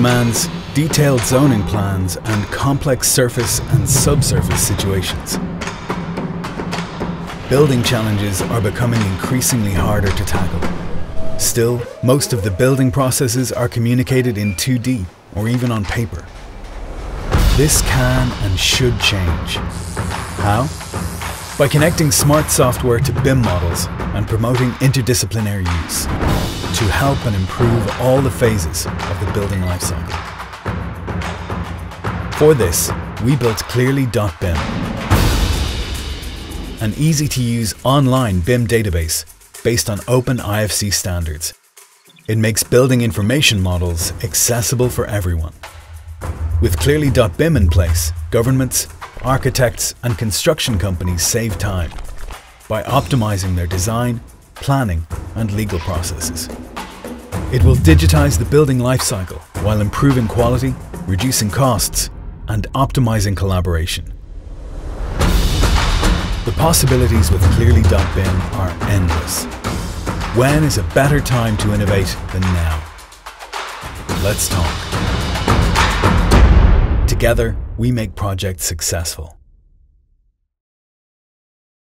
demands detailed zoning plans and complex surface and subsurface situations. Building challenges are becoming increasingly harder to tackle. Still, most of the building processes are communicated in 2D or even on paper. This can and should change. How? By connecting smart software to BIM models and promoting interdisciplinary use to help and improve all the phases of the building lifecycle. For this, we built Clearly.BIM, an easy-to-use online BIM database based on open IFC standards. It makes building information models accessible for everyone. With Clearly.BIM in place, governments, architects and construction companies save time by optimizing their design, planning and legal processes. It will digitize the building lifecycle while improving quality, reducing costs and optimizing collaboration. The possibilities with Clearly.BIM are endless. When is a better time to innovate than now? Let's talk. Together, we make projects successful.